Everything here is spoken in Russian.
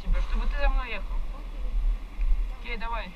Тебя, чтобы ты за мной ехал. Окей, давай.